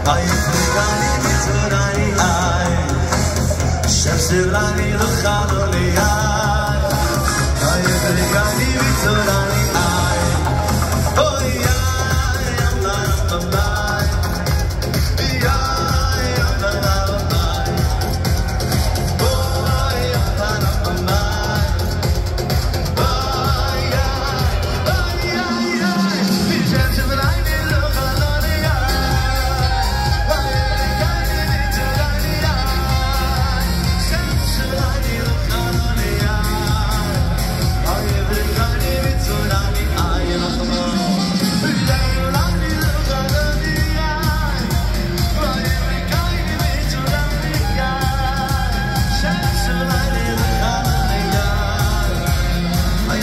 Shabbat shalom. Ay,